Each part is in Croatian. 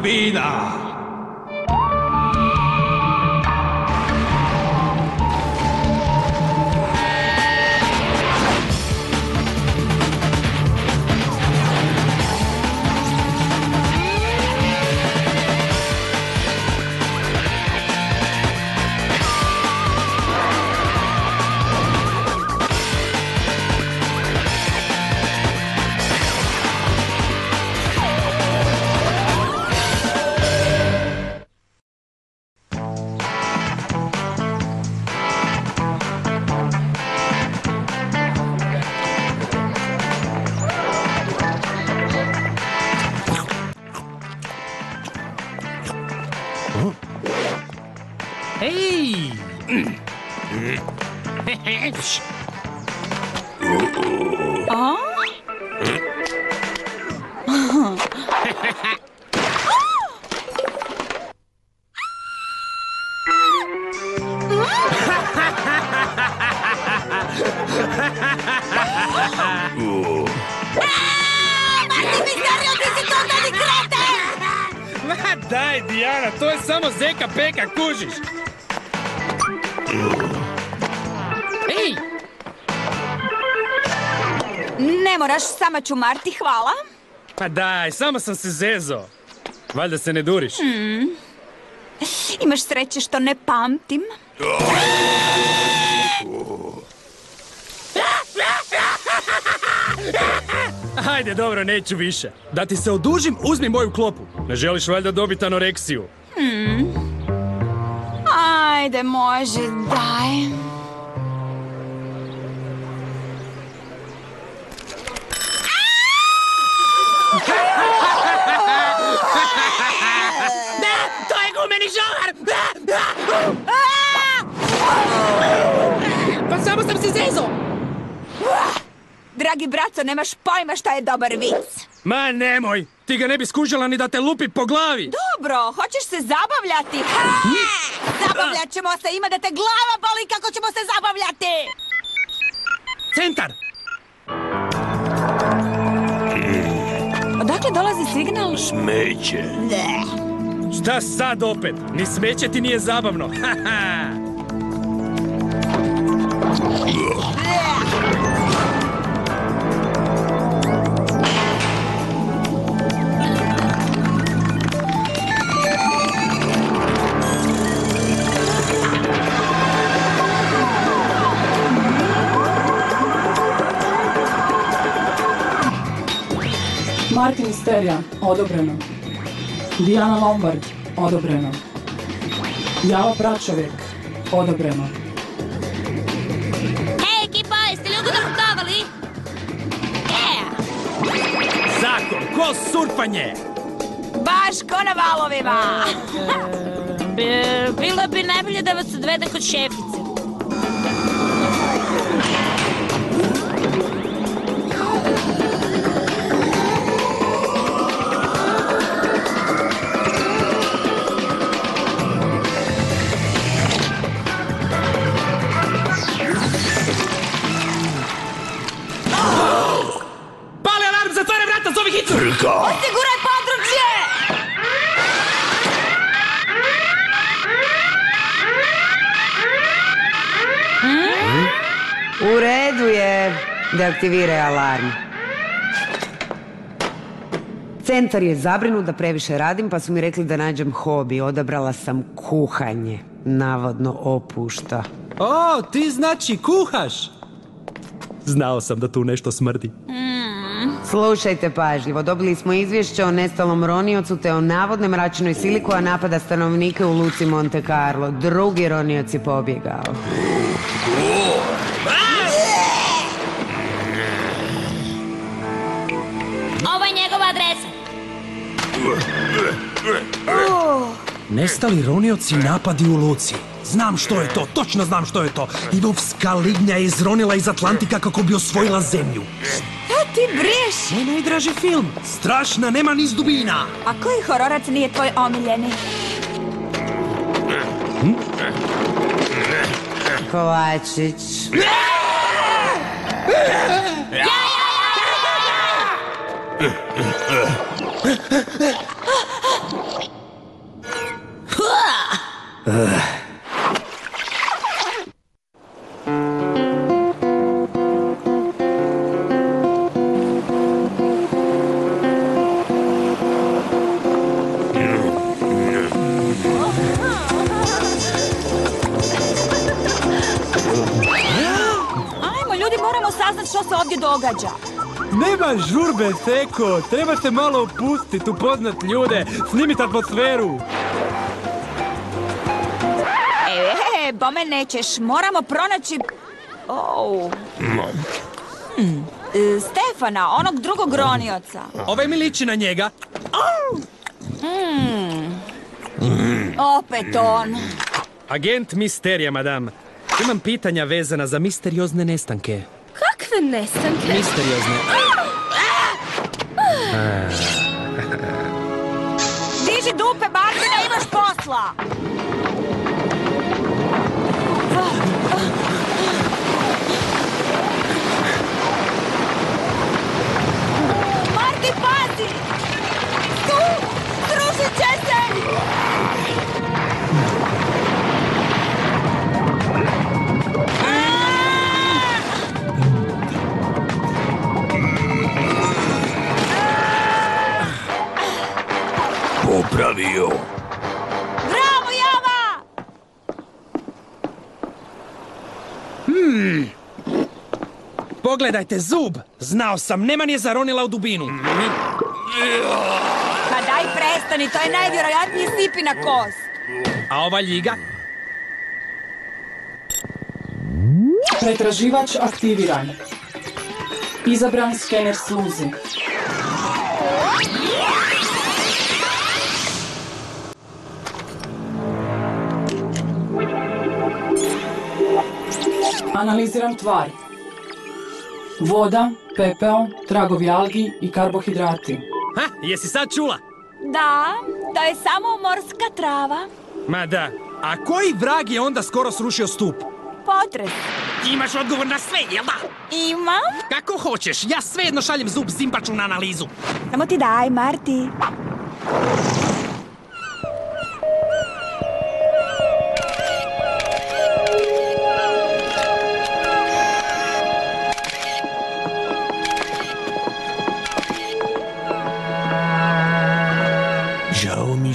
dubina. Ma daj, Dijana, to je samo zeka peka, kužiš? Ej! Ne moraš, sama ću Marti, hvala. Pa daj, samo sam se zezo. Valjda se ne duriš. Imaš sreće što ne pamtim. Ajde, dobro, neću više. Da ti se odužim, uzmi moju klopu. Ne želiš valjda dobiti anoreksiju? Ajde, može, daj. To je gumeni žohar! Pa samo sam se zezo! Dragi braco, nemaš pojma šta je dobar vic. Ma nemoj, ti ga ne bi skužila ni da te lupi po glavi. Dobro, hoćeš se zabavljati? Ha! Zabavljat ćemo se, ima da te glava boli kako ćemo se zabavljati! Centar! Odakle dolazi signal? Smeće. Ne. Šta sad opet? Ni smeće ti nije zabavno. Haha. Martin Isterija, odobreno. Dijana Lombard, odobreno. Java Pračovjek, odobreno. Hej, ekipa, jeste li ugodno putovali? E, Zakon, ko surfanje? Baš ko na valovima! bi- bilo bi najbolje da vas odvede kod šefice. Aktiviraj alarm. Centar je zabrinut da previše radim, pa su mi rekli da nađem hobi. Odabrala sam kuhanje. Navodno opušta. O, ti znači kuhaš? Znao sam da tu nešto smrdi. Slušajte pažljivo, dobili smo izvješće o nestalom roniocu te o navodnoj mračnoj sili koja napada stanovnike u Luci Monte Carlo. Drugi ronioc je pobjegao. Nestali ronioci napadi u luci. Znam što je to, točno znam što je to. Idovska lignja je izronila iz Atlantika kako bi osvojila zemlju. Šta ti briješ? Moj najdraži film. Strašna, nema niz dubina. A koji hororac nije tvoj omiljeni? Kovačić. Ajmo, ljudi, moramo saznat što se ovdje događa. Nema žurbe, Seko, treba malo opustiti, upoznat ljude, snimit atmosferu. Bome nećeš, moramo pronaći... Oh. Hmm, e, Stefana, onog drugog ronioca. Ovaj mi liči na njega. Opet on. Agent Misterija, madam. Imam pitanja vezana za misteriozne nestanke. Kakve nestanke? Misteriozne. Diži dupe, Martina, imaš posla! Pogledajte, zub! Znao sam, Neman je zaronila u dubinu. Pa daj prestani, to je najvjerojatniji sipina kost. A ova ljiga? Pretraživač aktiviran. Izabran skener sluzi. Analiziram tvar. Voda, pepeo, tragovi algi i karbohidrati. Ha, jesi sad čula? Da, to je samo morska trava. Ma da. A koji vrag je onda skoro srušio stup? Potres. Imaš odgovor na sve, jel da? Imam. Kako hoćeš, ja svejedno šaljem zub Zimbaču na analizu. Samo ti daj, Marti.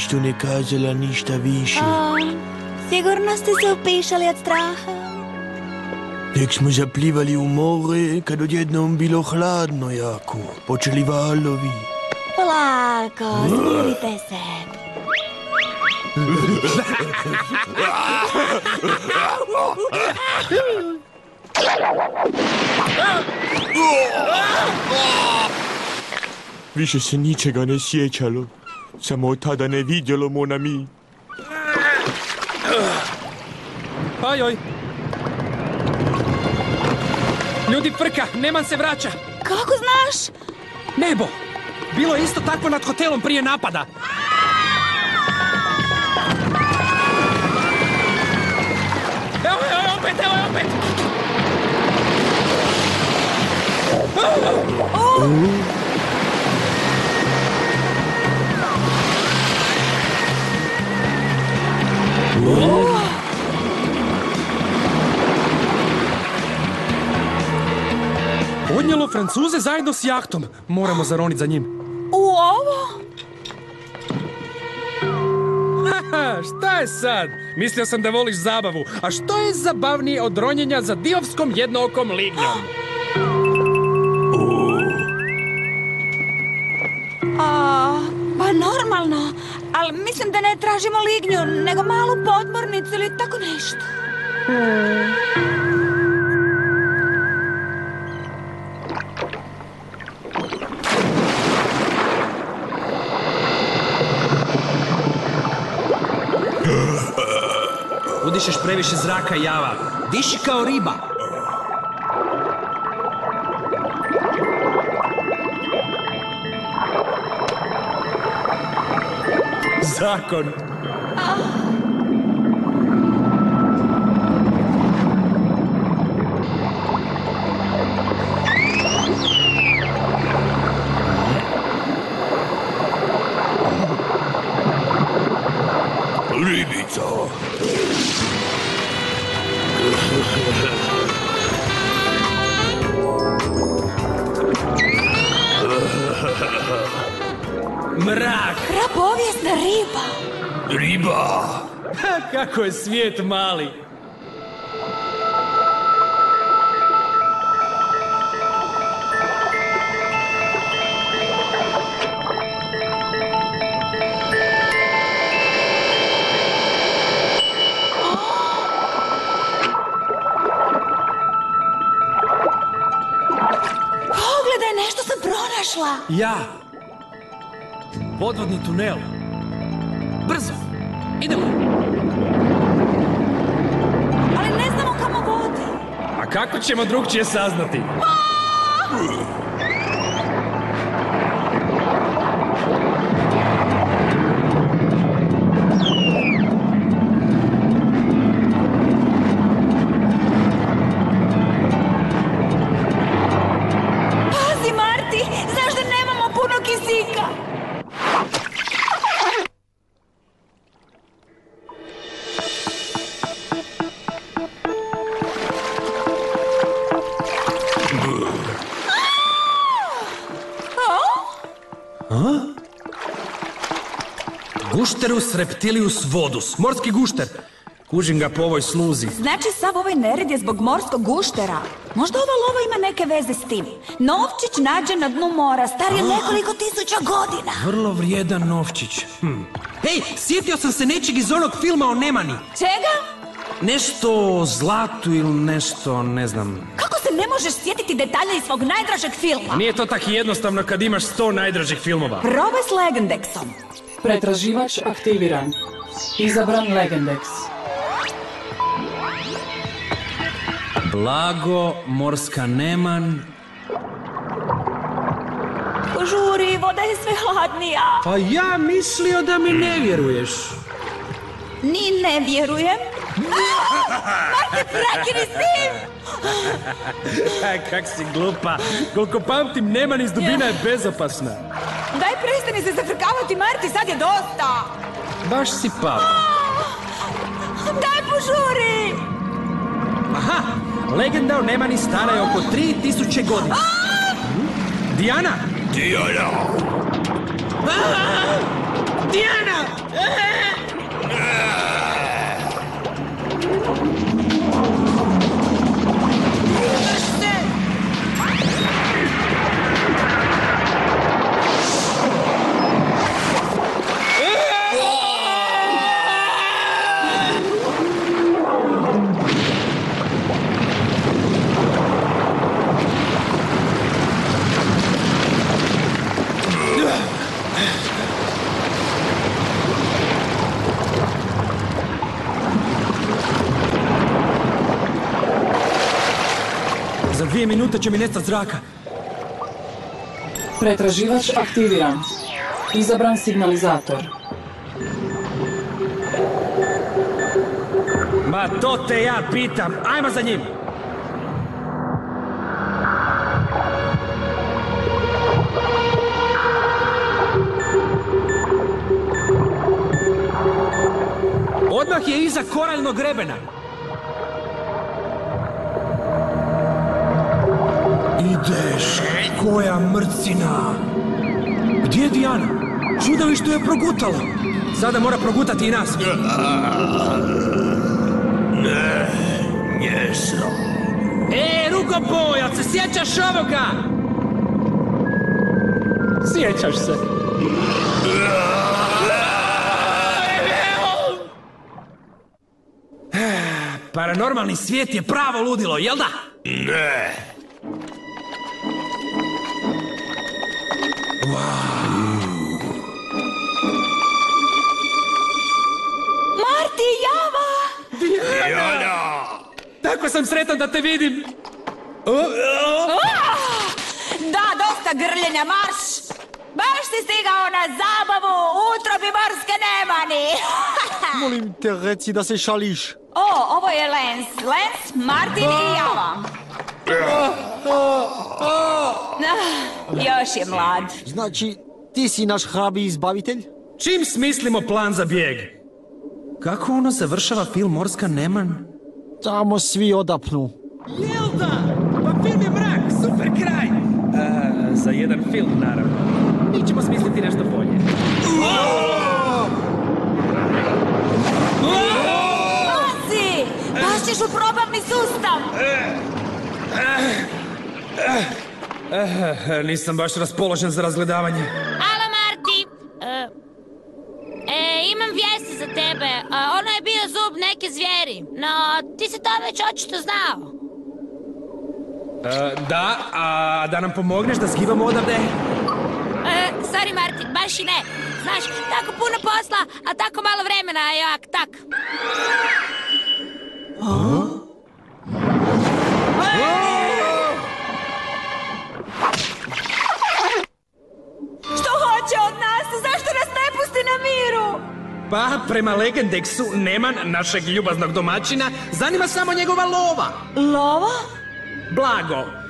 Što ne kazala ništa više. sigurno ste se upišali od straha. Tek smo zaplivali u more, kad odjednom bilo hladno jako. Počeli valovi. Polako, smirite se. Više se ničega ne sjećalo. Samo od tada ne vidjelo Monami. Ajoj. Ljudi frka, Neman se vraća. Kako znaš? Nebo! Bilo je isto takvo nad hotelom prije napada. Evo je, evo je opet, evo je opet! Odnijelo Francuze zajedno s jahtom. Moramo zaroniti za njim. U ovo? Haha, šta je sad? Mislio sam da voliš zabavu. A što je zabavnije od ronjenja za divovskom jednookom lignjom? A, pa normalno. Ali mislim da ne tražimo lignju, nego malu podmornicu ili tako nešto. Udišeš previše zraka, Java. Diši kao riba. Zakon. Kako je svijet mali. Ja. Podvodni tunel. Brzo. Idemo. Kako ćemo drugčije saznati? Gušterus reptilius vodus. Morski gušter. Kužim ga po ovoj sluzi. Znači, sav ovaj nered je zbog morskog guštera. Možda ova lova ima neke veze s tim. Novčić nađe na dnu mora, star je nekoliko tisuća godina. Vrlo vrijedan novčić. Hm. Ej, sjetio sam se nečeg iz onog filma o Nemani. Čega? Nešto o zlatu ili nešto, ne znam. Kako se ne možeš sjetiti detalja iz svog najdražeg filma? Nije to tako jednostavno kad imaš sto najdražih filmova. Probaj s Legendexom. Pretraživač aktiviran. Izabran Legendex. Blago, morska neman. Požuri, voda je sve hladnija. Pa ja mislio da mi ne vjeruješ. Ni ne vjerujem. Marti, prekini s tim! Kak si glupa. Koliko pamtim, nema ni dubina je bezopasna. Daj prestani se zafrkavati, Marti, sad je dosta. Baš si pap. Daj požuri! Aha, legenda o Nemani stara je oko 3000 godina. Hm? Dijana! Dijana! Dijana! Za minute će mi nestat zraka. Pretraživač aktiviran. Izabran signalizator. Ma to te ja pitam. Ajmo za njim. Odmah je iza koraljnog grebena. Ideš, koja mrcina. Gdje je Dijana? Čudovište je progutalo. Sada mora progutati i nas. Njeso. E, rukopoj, jel se sjećaš ovoga? Sjećaš se. Paranormalni svijet je pravo ludilo, jel da? Ne. Marti, java! Dijana! Tako sam sretan da te vidim. Da, dosta grljenja, marš! Baš si stigao na zabavu utrobi morske nemani! Molim te, reci da se šališ. o, ovo je Lens. Lens, Martin i java. Ah, još je mlad. Znači, ti si naš hrabri izbavitelj? Čim smislimo plan za bijeg? Kako ono završava film Morska Neman? Tamo svi odapnu. Jel da? Pa film je mrak, super kraj. A, za jedan film, naravno. Mi ćemo smisliti nešto bolje. Nisam baš raspoložen za razgledavanje. Alo, Marti. E, e, imam vijesti za tebe. E, ono je bio zub neke zvijeri. No, ti si to već očito znao. E, da, a da nam pomogneš da skivamo odavde? E, sorry, Martin, baš i ne. Znaš, tako puno posla, a tako malo vremena, a jak, tak. Što Pa, prema Legendexu, Neman, našeg ljubaznog domaćina, zanima samo njegova lova. Lova? Blago.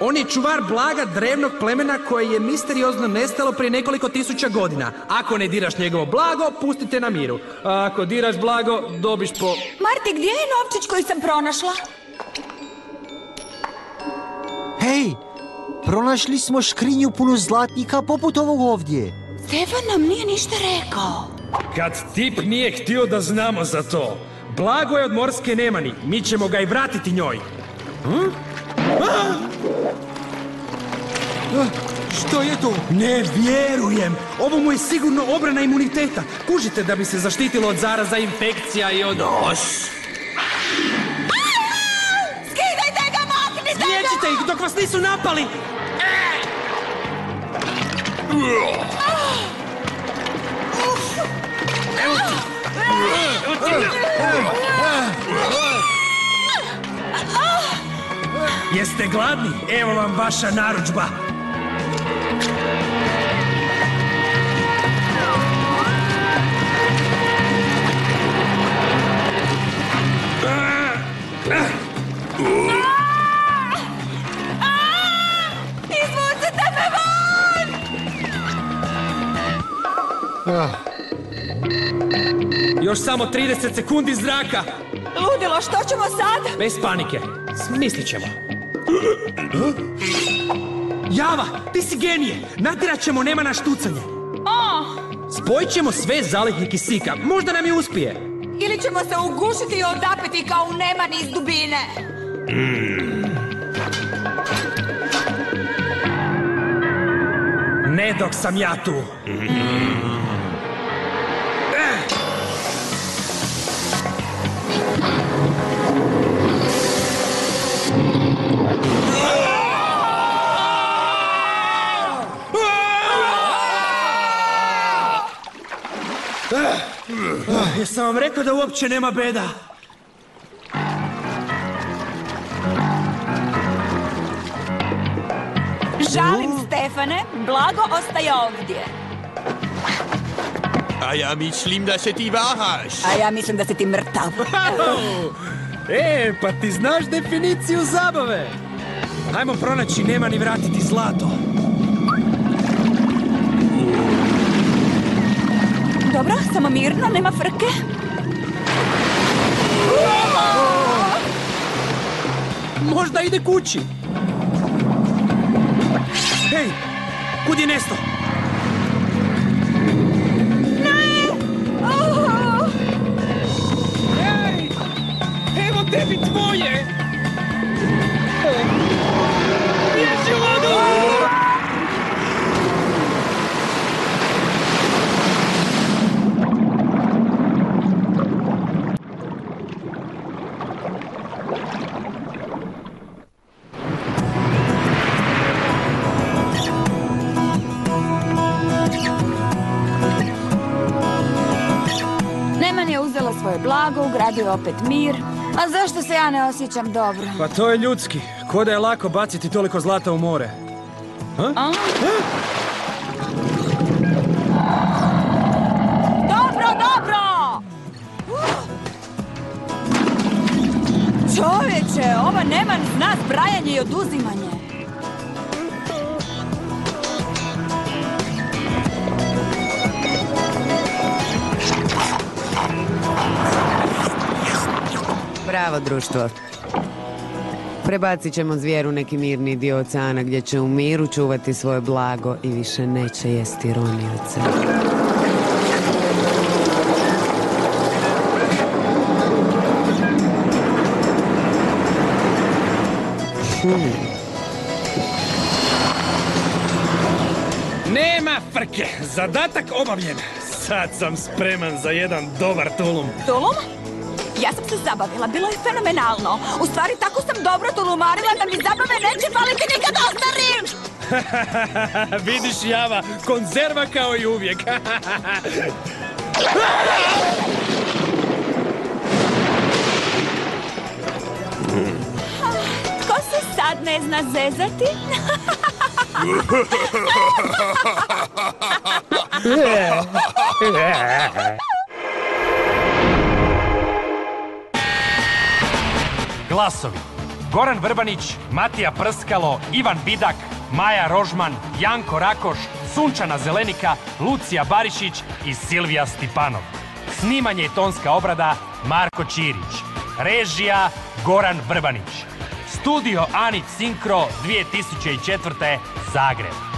On je čuvar blaga drevnog plemena koje je misteriozno nestalo prije nekoliko tisuća godina. Ako ne diraš njegovo blago, pustite na miru. A ako diraš blago, dobiš po... Marti, gdje je novčić koji sam pronašla? Hej, pronašli smo škrinju punu zlatnika poput ovog ovdje. Stefan nam nije ništa rekao. Kad tip nije htio da znamo za to. Blago je od morske nemani. Mi ćemo ga i vratiti njoj. Što je to? Ne vjerujem! Ovo mu je sigurno obrana imuniteta. Kužite da bi se zaštitilo od zaraza, infekcija i od... Skidajte ga, maknite ga! Liječite ih dok vas nisu napali! Jeste gladni? Evo vam vaša narudžba. Izvucite me van! Još samo 30 sekundi zraka. Ludilo, što ćemo sad? Bez panike. Smislit ćemo. Java, ti si genije. Natjerat ćemo nema na štucanje. O, Spojit ćemo sve zalihnih kisika. Možda nam i uspije. ili ćemo se ugušiti i odapeti kao u neman iz dubine. Ne dok sam ja tu. Jesam vam rekao da uopće nema beda? Žalim, Stefane, blago ostaje ovdje. A ja mislim da se ti varaš. A ja mislim da si ti mrtav. E, pa ti znaš definiciju zabave. Hajmo pronaći nema ni vratiti zlato. Dobro, samo mirno, nema frke. Možda ide kući. Hej, kud je Nesto? Svoje blago, ugradio je opet mir. A zašto se ja ne osjećam dobro? Pa to je ljudski. Ko da je lako baciti toliko zlata u more. A? Dobro, dobro! Čovječe, ova Neman zna zbrajanje i oduzimanje. Bravo, društvo. Prebacit ćemo zvijeru neki mirni dio oceana gdje će u miru čuvati svoje blago i više neće jesti ronioce. Hmm. Nema frke, zadatak obavljen. Sad sam spreman za jedan dobar tulum. Tulum? Ja sam se zabavila, bilo je fenomenalno. U stvari, tako sam dobro tulumarila da mi zabave neće faliti nikad ostarim! Vidiš Java, konzerva kao i uvijek. Tko se sad ne zna zezati? Glasovi. Goran Vrbanić, Matija Prskalo, Ivan Bidak, Maja Rožman, Janko Rakoš, Sunčana Zelenika, Lucija Barišić i Silvija Stipanov. Snimanje i tonska obrada Marko Čirić. Režija Goran Vrbanić. Studio Anit Sinkro 2004. Zagreb.